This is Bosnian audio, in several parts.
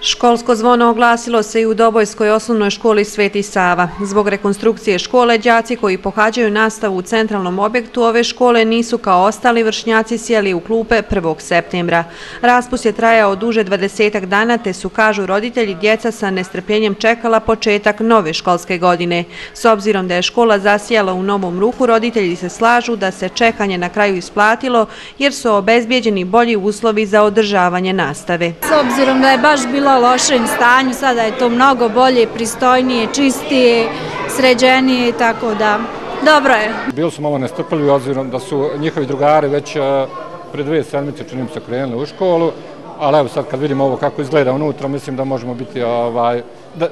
Školsko zvono oglasilo se i u Dobojskoj osnovnoj školi Sveti Sava. Zbog rekonstrukcije škole, djaci koji pohađaju nastavu u centralnom objektu ove škole nisu kao ostali vršnjaci sjeli u klupe 1. septembra. Raspus je trajao duže 20 dana, te su, kažu roditelji, djeca sa nestrpljenjem čekala početak nove školske godine. S obzirom da je škola zasijala u novom ruku, roditelji se slažu da se čekanje na kraju isplatilo, jer su obezbijeđeni bolji uslovi za održavanje nastave. S obzirom da je baš bilo bila lošem stanju, sada je to mnogo bolje, pristojnije, čistije, sređenije, tako da dobro je. Bili su malo nestrpljivi, obzirom da su njihovi drugari već eh, pre dvije sedmice, činim se, krenuli u školu, ali evo sad kad vidimo ovo kako izgleda unutra, mislim da možemo biti ovaj,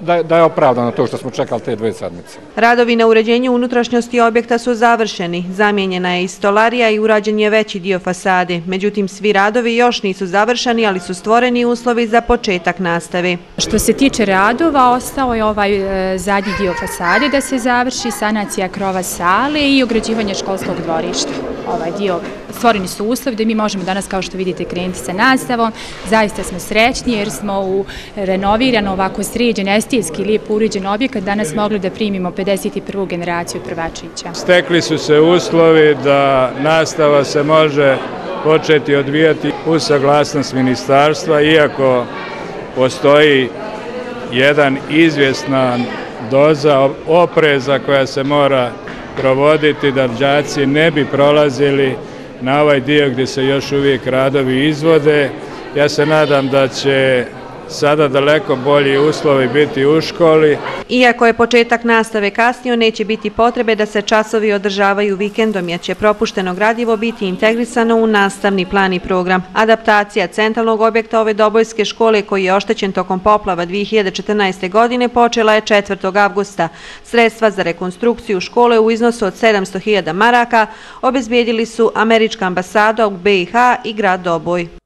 da, da je opravdano to što smo čekali te dve sedmice. Radovi na uređenju unutrašnjosti objekta su završeni. Zamijenjena je i stolarija i urađen je veći dio fasade. Međutim, svi radovi još nisu završeni, ali su stvoreni uslovi za početak nastave. Što se tiče radova, ostao je ovaj e, zadnji dio fasade da se završi sanacija krova sale i ograđivanje školskog dvorišta. Ovaj dio stvoreni su uslovi da mi možemo danas, kao što vidite, krenuti sa nastavom. Zaista smo srećni jer smo u renoviran, ovako sređen, estetski, lijep uređen objekat danas mogli da primimo 51. generaciju prvačića. Stekli su se uslovi da nastava se može početi odvijati u saglasnost ministarstva, iako postoji jedan izvjesna doza opreza koja se mora provoditi da džaci ne bi prolazili na ovaj dio gdje se još uvijek radovi izvode. Ja se nadam da će sada daleko bolji uslovi biti u školi. Iako je početak nastave kasnio, neće biti potrebe da se časovi održavaju vikendom, jer će propušteno gradivo biti integrisano u nastavni plan i program. Adaptacija centralnog objekta ove dobojske škole, koji je oštećen tokom poplava 2014. godine, počela je 4. avgusta. Sredstva za rekonstrukciju škole u iznosu od 700.000 maraka obezbijedili su Američka ambasada u BiH i grad Doboj.